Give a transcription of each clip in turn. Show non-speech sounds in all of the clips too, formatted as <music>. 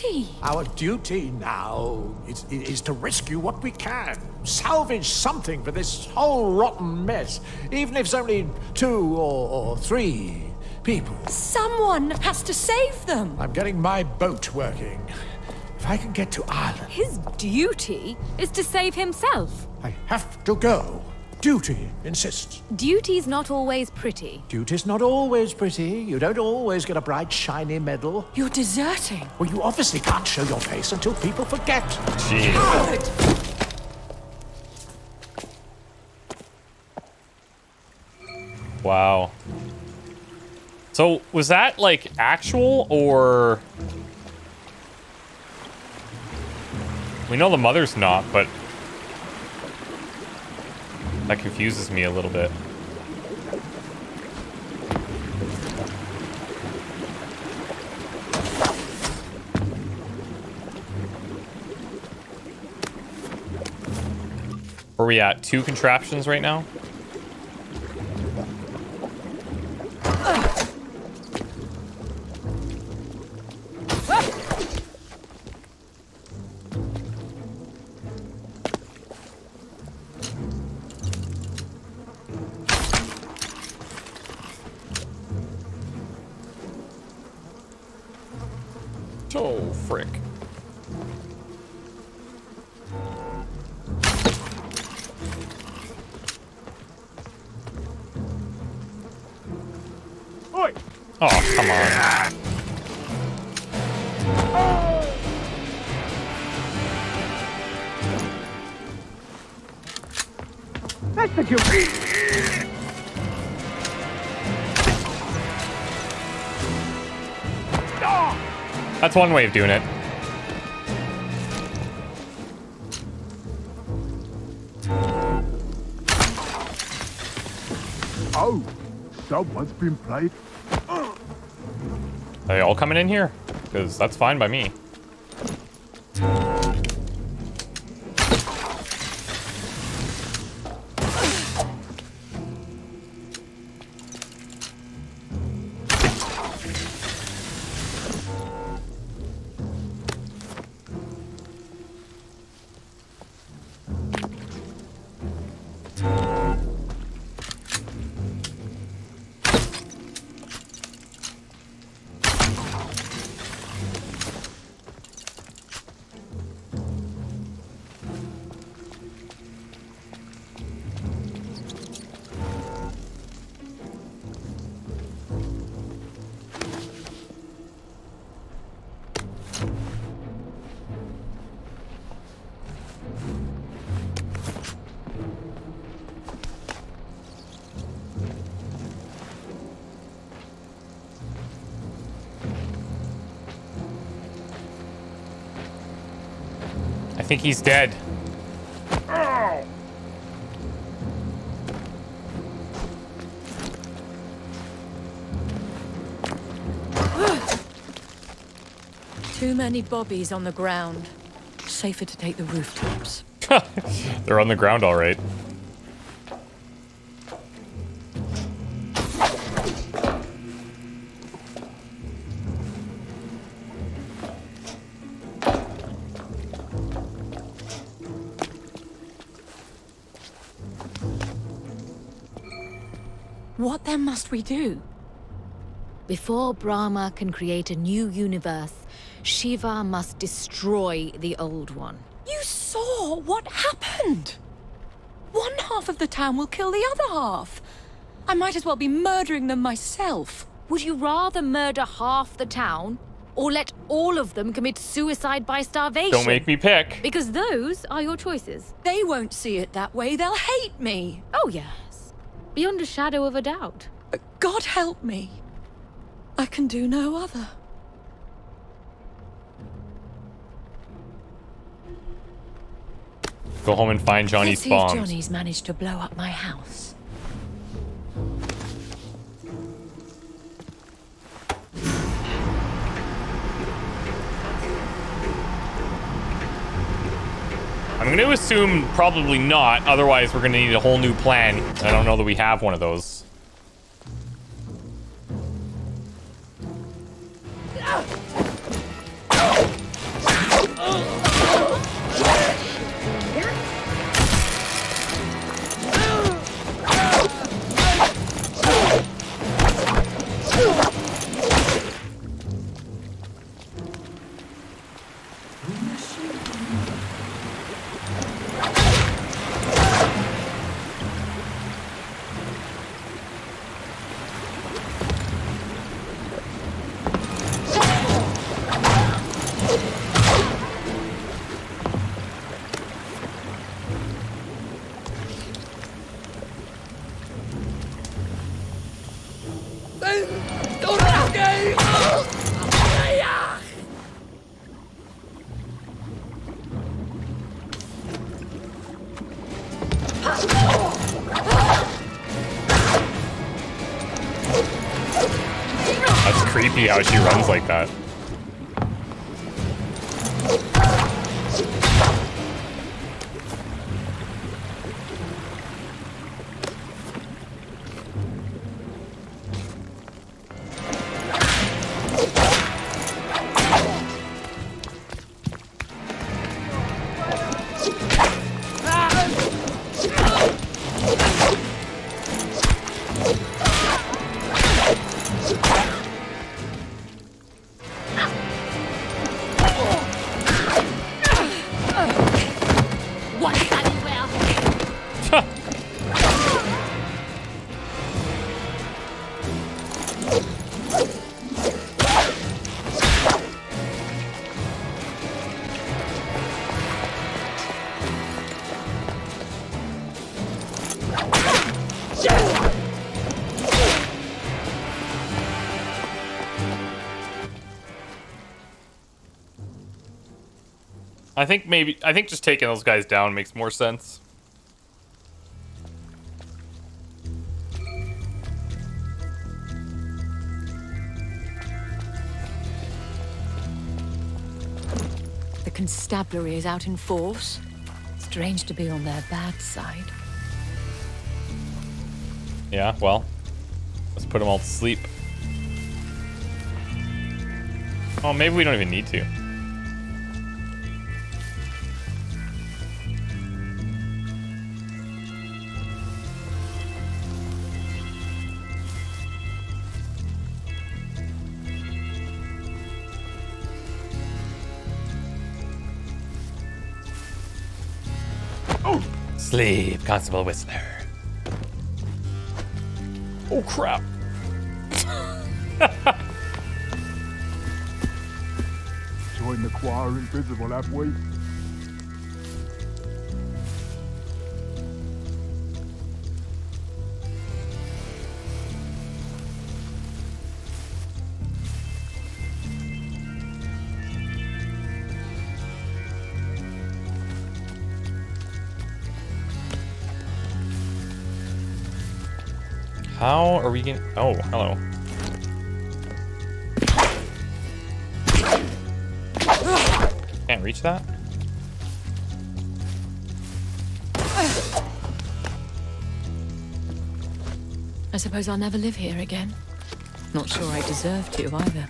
duty. Our duty now is, is to rescue what we can. Salvage something for this whole rotten mess, even if it's only two or, or three people. Someone has to save them. I'm getting my boat working. If I can get to Ireland, His duty is to save himself. I have to go. Duty insists. Duty's not always pretty. Duty's not always pretty. You don't always get a bright, shiny medal. You're deserting. Well, you obviously can't show your face until people forget. Jeez. Wow. So, was that like actual or. We know the mother's not, but. That confuses me a little bit. Where are we at? Two contraptions right now? That's one way of doing it. Oh, someone's been played. Are they all coming in here? Because that's fine by me. Think he's dead. Too many bobbies on the ground. Safer to take the rooftops. <laughs> They're on the ground all right. Then must we do? Before Brahma can create a new universe, Shiva must destroy the old one. You saw what happened. One half of the town will kill the other half. I might as well be murdering them myself. Would you rather murder half the town or let all of them commit suicide by starvation? Don't make me pick. Because those are your choices. They won't see it that way. They'll hate me. Oh, yes. Beyond a shadow of a doubt. God help me. I can do no other. Go home and find Johnny's Let's see if Johnny's managed to blow up my house. I'm going to assume probably not. Otherwise, we're going to need a whole new plan. I don't know that we have one of those. How she runs like that. I think maybe I think just taking those guys down makes more sense. The constabulary is out in force. Strange to be on their bad side. Yeah, well, let's put them all to sleep. Oh, maybe we don't even need to. Sleep, Constable Whistler. Oh crap. <laughs> Join the choir invisible, have we? How are we getting? Oh, hello. Can't reach that? I suppose I'll never live here again. Not sure I deserve to either.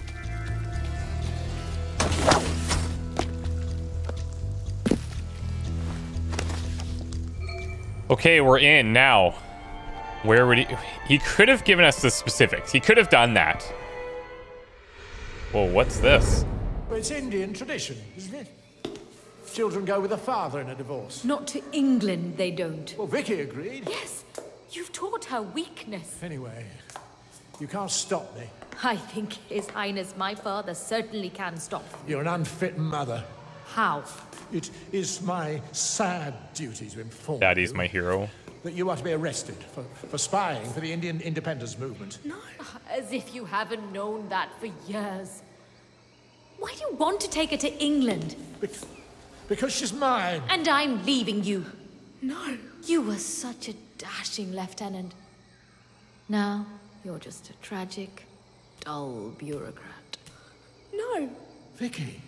Okay, we're in now. Where would he? He could have given us the specifics. He could have done that. Well, what's this? It's Indian tradition, isn't it? Children go with the father in a divorce. Not to England, they don't. Well, Vicky agreed. Yes, you've taught her weakness. Anyway, you can't stop me. I think His Highness my father certainly can stop. You're an unfit mother. How? It is my sad duty to inform Daddy's you my hero. That you are to be arrested for, for spying for the Indian independence movement. No. As if you haven't known that for years. Why do you want to take her to England? Bec- because she's mine. And I'm leaving you. No. You were such a dashing lieutenant. Now, you're just a tragic, dull bureaucrat. No. Vicky,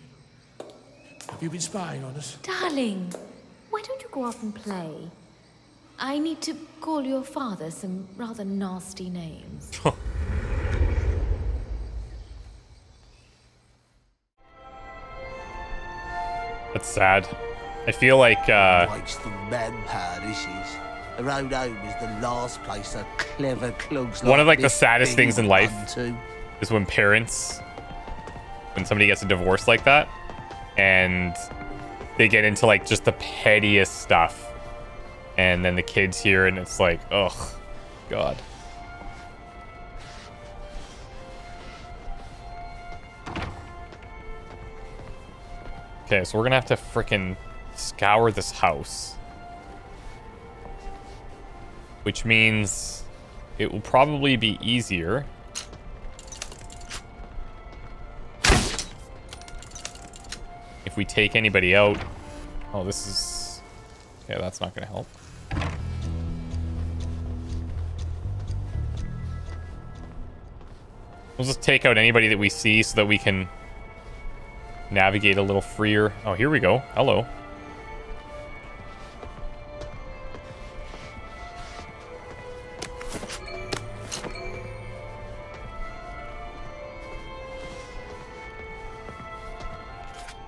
have you been spying on us? Darling, why don't you go off and play? I need to call your father some rather nasty names. <laughs> That's sad. I feel like uh, Waits the manpower, this is. The road home is the last place a clever clugs One of, like, the saddest thing things in life. to. is when parents, when somebody gets a divorce like that, and they get into like just the pettiest stuff, and then the kids hear, and it's like, ugh, God. Okay, so we're gonna have to frickin' scour this house. Which means it will probably be easier if we take anybody out. Oh, this is... Yeah, that's not going to help. We'll just take out anybody that we see so that we can navigate a little freer. Oh, here we go. Hello.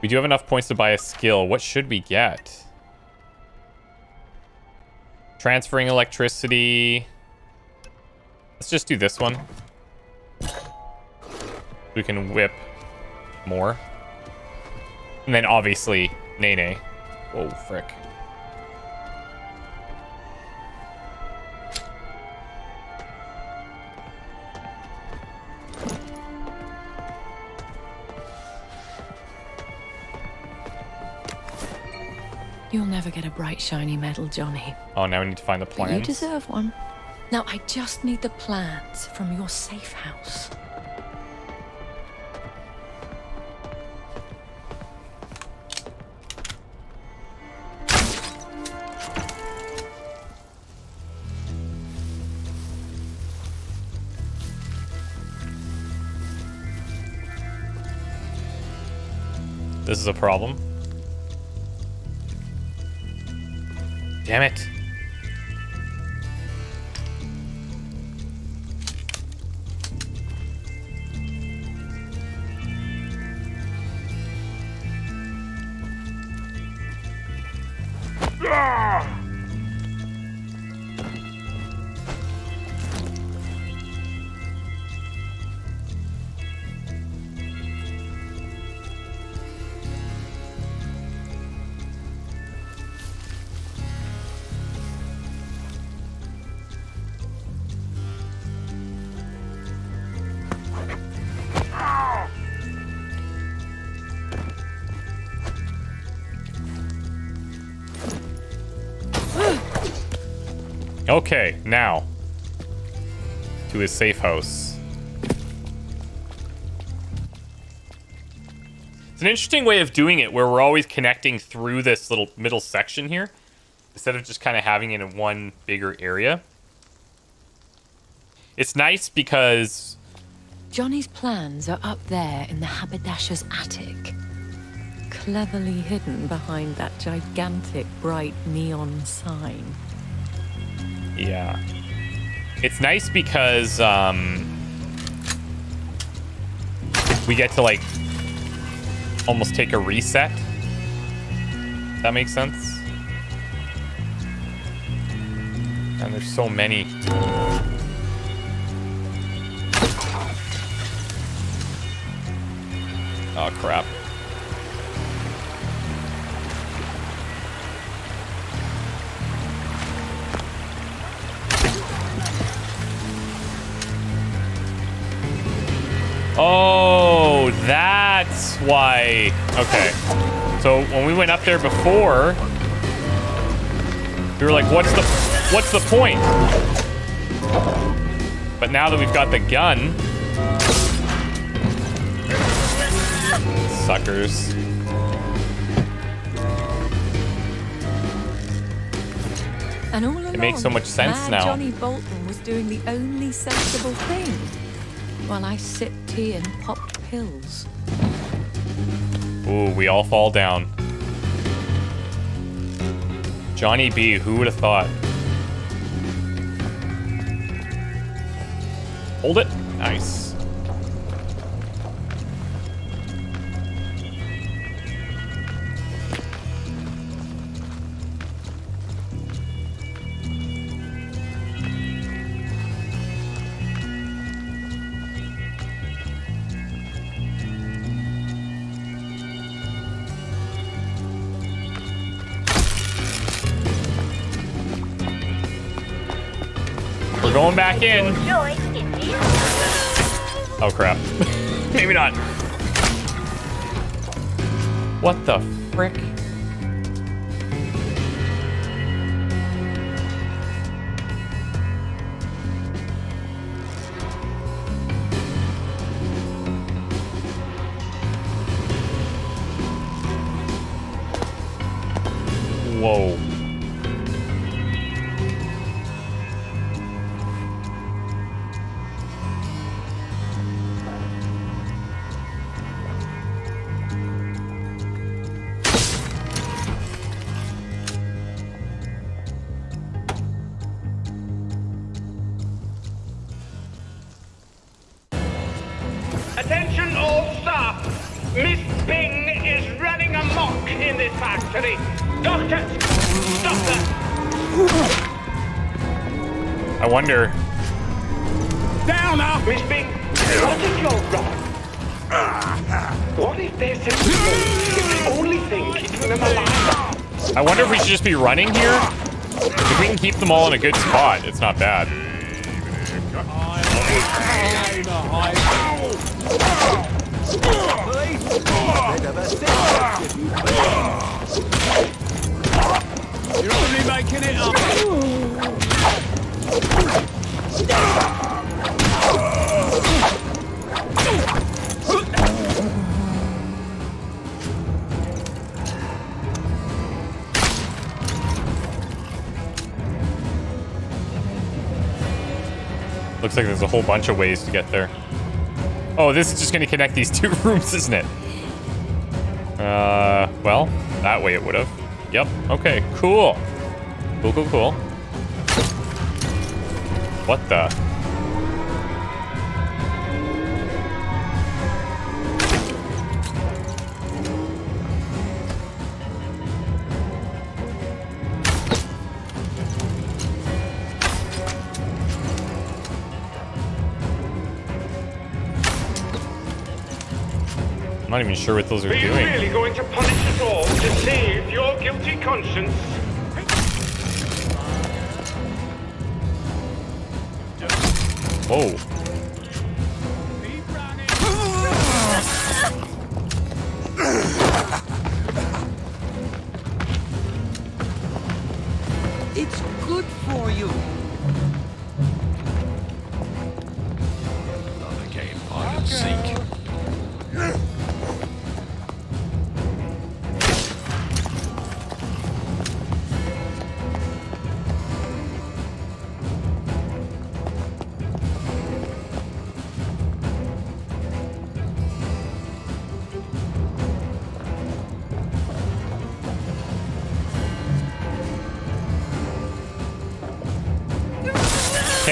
We do have enough points to buy a skill. What should we get? Transferring electricity. Let's just do this one. We can whip more. And then obviously, Nene. Whoa, frick. You'll never get a bright, shiny medal, Johnny. Oh, now we need to find the But plans. you deserve one. Now, I just need the plans from your safe house. This is a problem. Damn it. Okay, now. To his safe house. It's an interesting way of doing it where we're always connecting through this little middle section here instead of just kind of having it in one bigger area. It's nice because Johnny's plans are up there in the haberdasher's attic. Cleverly hidden behind that gigantic bright neon sign. Yeah. It's nice because um we get to like almost take a reset. That makes sense. And there's so many. Oh crap. Okay. So when we went up there before, we were like, "What's the, what's the point?" But now that we've got the gun, suckers. And all along, It makes so much sense mad now. Johnny Bolton was doing the only sensible thing. While I sip tea and pop pills. Ooh, we all fall down. Johnny B, who would have thought? Hold it. Nice. Going back in. Oh crap. <laughs> Maybe not. What the frick? Wonder. Down now! Miss Byng, what if you're wrong? What if there's a the only thing keeping them alive? I wonder if we should just be running here. If we can keep them all in a good spot, it's not bad. You're only making it up. Looks like there's a whole bunch of ways to get there. Oh, this is just going to connect these <laughs> two rooms, isn't it? Uh, well, that way it would have. Yep. Okay. Cool. Cool. Cool. Cool. What the? I'm not even sure what those are Are you doing. really going to punish us all to save your guilty conscience? Whoa.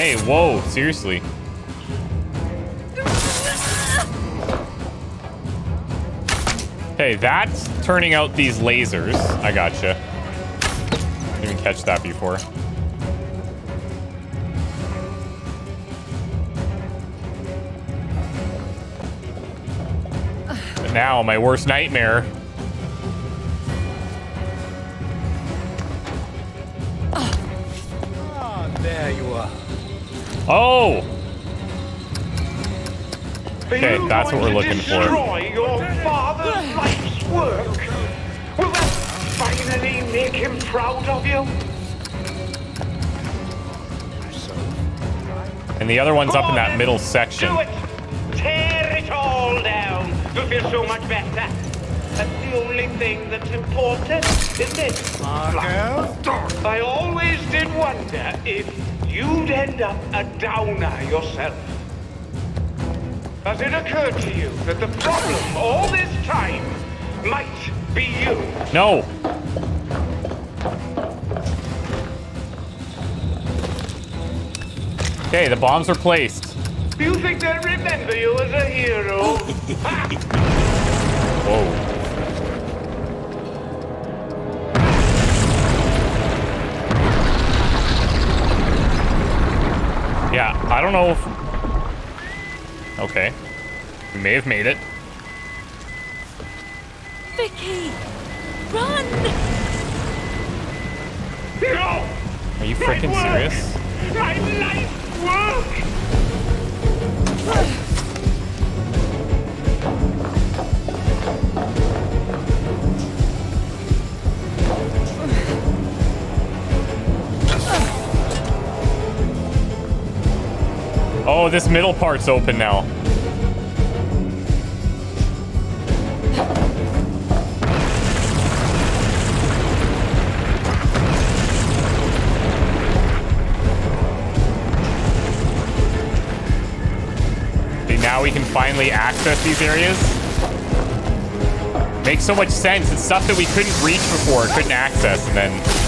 Hey, whoa, seriously. Hey, that's turning out these lasers. I gotcha. Didn't even catch that before. But now, my worst nightmare. Oh! Okay, that's what we're looking for. Destroy your father's life's work. Will that finally make him proud of you? And the other one's Come up in that then. middle section. Do it. Tear it all down. You'll feel so much better. The only thing that's important, isn't it? I always did wonder if you'd end up a downer yourself. Has it occurred to you that the problem all this time might be you? No! Okay, the bombs are placed. Do you think they'll remember you as a hero? <laughs> Whoa. I don't know if... Okay. We may have made it. Vicky! Run! No! Are you freaking serious? My life Oh, this middle part's open now. Okay, now we can finally access these areas. Makes so much sense. It's stuff that we couldn't reach before, couldn't access, and then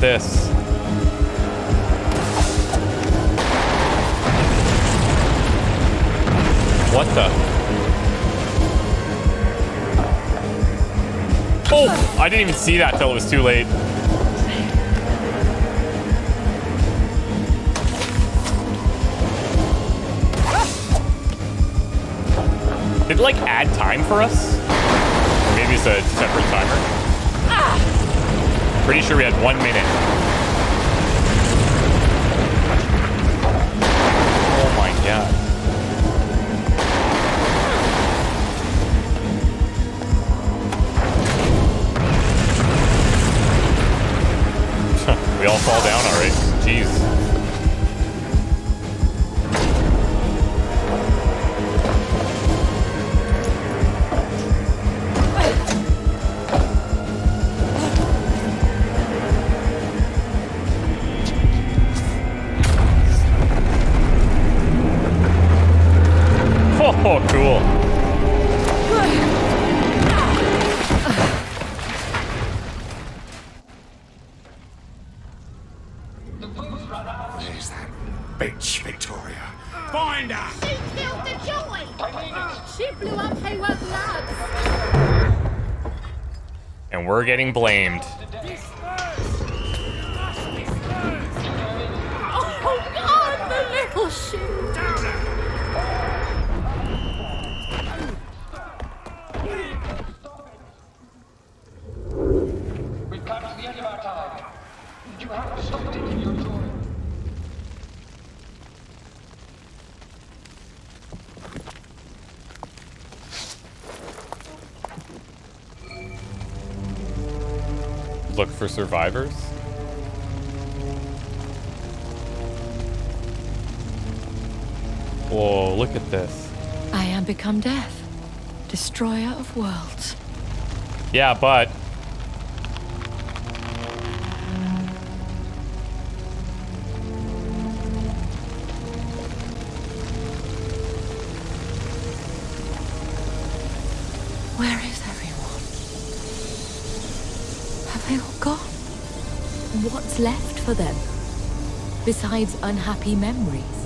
this. What the? Oh! I didn't even see that till it was too late. Did it like add time for us? Maybe it's a separate timer. Pretty sure we had one minute. Oh my god. <laughs> we all fall down alright. Jeez. Bitch, Victoria? Find her! She killed the joy! She blew up Haworth Labs! And we're getting blamed. Oh god, the little shit! For survivors. Whoa, look at this. I am become death, destroyer of worlds. Yeah, but left for them? Besides unhappy memories?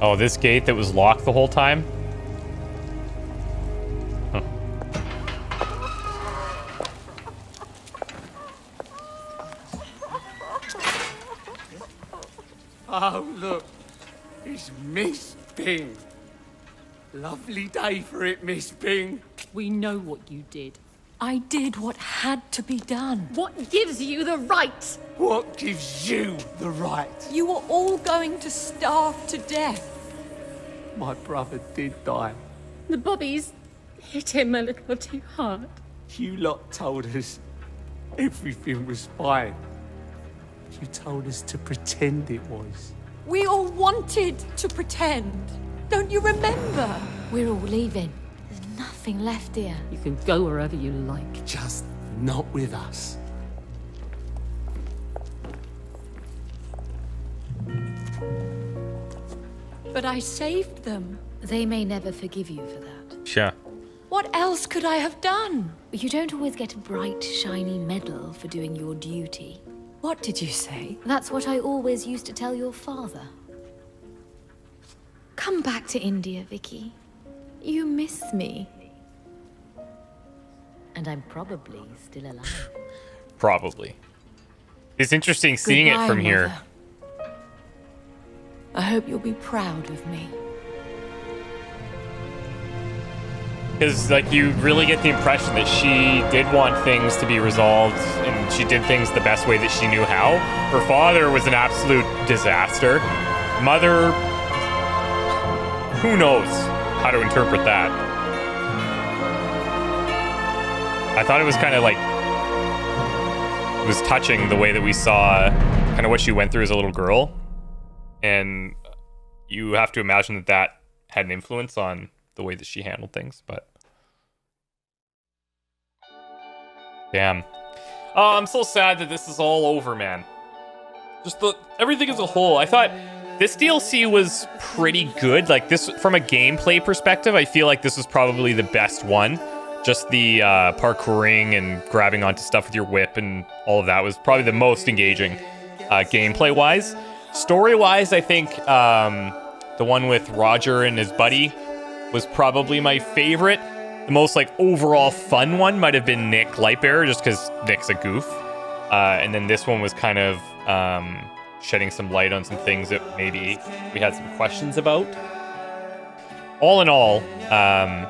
oh, this gate that was locked the whole time. Huh. Oh, look. It's Miss Byng. Lovely day for it, Miss Byng. We know what you did. I did what had to be done. What gives you the right? What gives you the right? You were all going to starve to death. My brother did die. The bobbies hit him a little too hard. You lot told us everything was fine. You told us to pretend it was. We all wanted to pretend. Don't you remember? We're all leaving. There's nothing left here. You can go wherever you like. Just not with us. but I saved them. They may never forgive you for that. Sure. What else could I have done? You don't always get a bright, shiny medal for doing your duty. What did you say? That's what I always used to tell your father. Come back to India, Vicky. You miss me. And I'm probably still alive. Probably. It's interesting seeing Goodbye, it from here. I hope you'll be proud of me. Because, like, you really get the impression that she did want things to be resolved and she did things the best way that she knew how. Her father was an absolute disaster. Mother, who knows how to interpret that? I thought it was kind of like, it was touching the way that we saw kind of what she went through as a little girl. And you have to imagine that that had an influence on the way that she handled things, but damn. Oh, I'm so sad that this is all over, man. Just the everything as a whole. I thought this DLC was pretty good. Like this from a gameplay perspective, I feel like this was probably the best one. Just the uh, parkouring and grabbing onto stuff with your whip and all of that was probably the most engaging uh, gameplay wise. Story wise, I think um, the one with Roger and his buddy was probably my favorite. The most like overall fun one might have been Nick Lightbearer, just because Nick's a goof. Uh, and then this one was kind of um, shedding some light on some things that maybe we had some questions about. All in all, um,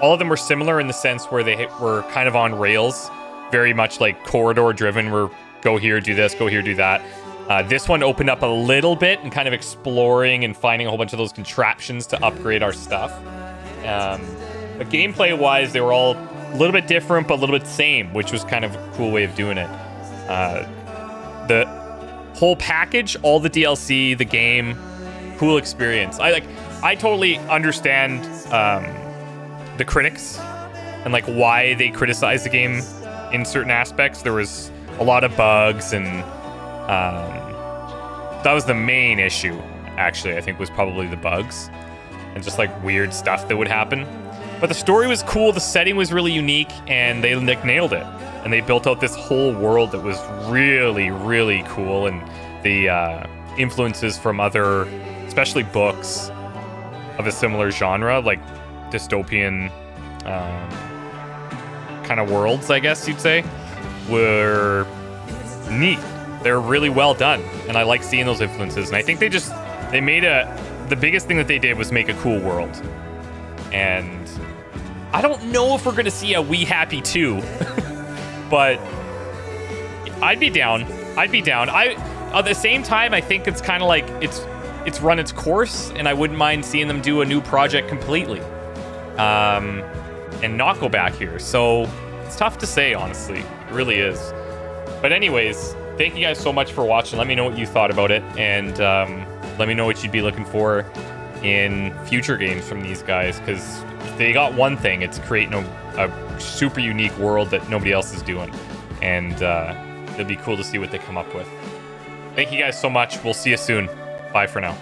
all of them were similar in the sense where they were kind of on rails, very much like corridor driven, where go here, do this, go here, do that. Uh, this one opened up a little bit and kind of exploring and finding a whole bunch of those contraptions to upgrade our stuff. Um, but gameplay wise, they were all a little bit different, but a little bit same, which was kind of a cool way of doing it. Uh, the whole package, all the DLC, the game, cool experience. I like. I totally understand um, the critics and like why they criticize the game in certain aspects. There was a lot of bugs and um, that was the main issue. Actually, I think was probably the bugs and just like weird stuff that would happen. But the story was cool. The setting was really unique, and they like nailed it. And they built out this whole world that was really, really cool. And the uh, influences from other, especially books of a similar genre, like dystopian um, kind of worlds, I guess you'd say, were neat. They're really well done, and I like seeing those influences. And I think they just they made a the biggest thing that they did was make a cool world. And I don't know if we're gonna see a We Happy 2, <laughs> but I'd be down. I'd be down. I at the same time, I think it's kind of like it's it's run its course, and I wouldn't mind seeing them do a new project completely, um, and not go back here. So it's tough to say, honestly. It really is. But anyways, thank you guys so much for watching. Let me know what you thought about it, and um, let me know what you'd be looking for in future games from these guys, because they got one thing: it's creating a, a, super unique world that nobody else is doing, and uh, it'll be cool to see what they come up with. Thank you guys so much. We'll see you soon. Bye for now.